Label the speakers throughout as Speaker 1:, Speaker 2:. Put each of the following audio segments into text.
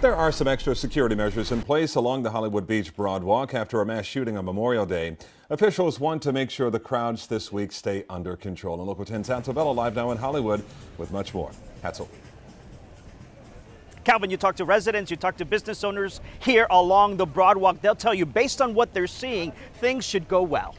Speaker 1: There are some extra security measures in place along the Hollywood Beach Broadwalk after a mass shooting on Memorial Day. Officials want to make sure the crowds this week stay under control. And Local 10's Hatzel live now in Hollywood with much more. Hatzel.
Speaker 2: Calvin, you talk to residents, you talk to business owners here along the Broadwalk. They'll tell you based on what they're seeing, things should go well.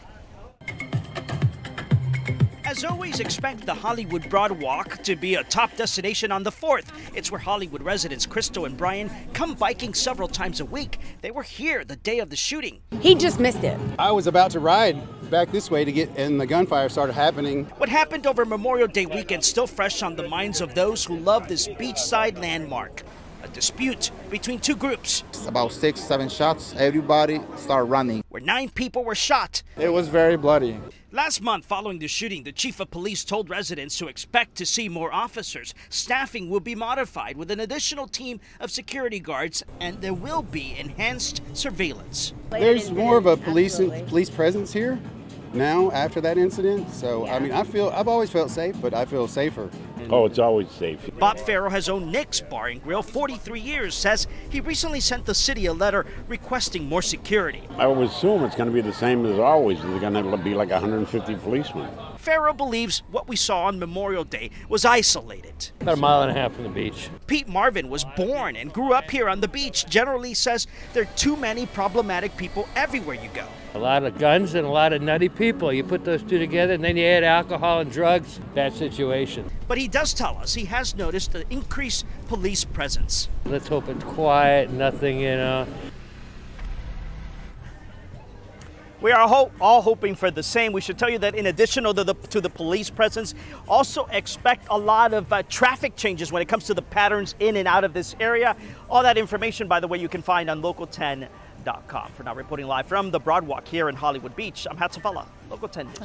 Speaker 2: As always, expect the Hollywood Broadwalk to be a top destination on the 4th. It's where Hollywood residents Crystal and Brian come biking several times a week. They were here the day of the shooting.
Speaker 3: He just missed it.
Speaker 4: I was about to ride back this way to get, and the gunfire started happening.
Speaker 2: What happened over Memorial Day weekend still fresh on the minds of those who love this beachside landmark. A dispute between two groups.
Speaker 5: About six, seven shots. Everybody started running.
Speaker 2: Where nine people were shot.
Speaker 4: It was very bloody.
Speaker 2: Last month, following the shooting, the chief of police told residents to expect to see more officers. Staffing will be modified with an additional team of security guards, and there will be enhanced surveillance.
Speaker 4: There's more of a police police presence here now after that incident. So I mean, I feel I've always felt safe, but I feel safer.
Speaker 6: Oh, it's always safe.
Speaker 2: Bob Farrow has owned Nick's Bar and Grill 43 years. Says he recently sent the city a letter requesting more security.
Speaker 6: I would assume it's going to be the same as always. They're going to be like 150 policemen.
Speaker 2: Farrow believes what we saw on Memorial Day was isolated.
Speaker 7: About a mile and a half from the beach.
Speaker 2: Pete Marvin was born and grew up here on the beach. Generally says there are too many problematic people everywhere you go.
Speaker 7: A lot of guns and a lot of nutty people. You put those two together and then you add alcohol and drugs, bad situation.
Speaker 2: But he does tell us he has noticed an increased police presence.
Speaker 7: Let's hope it's quiet, nothing, you know.
Speaker 2: We are all hoping for the same. We should tell you that in addition to the, to the police presence, also expect a lot of uh, traffic changes when it comes to the patterns in and out of this area. All that information, by the way, you can find on local10.com. For now, reporting live from the Broadwalk here in Hollywood Beach, I'm Hatzel Vela, Local 10 News.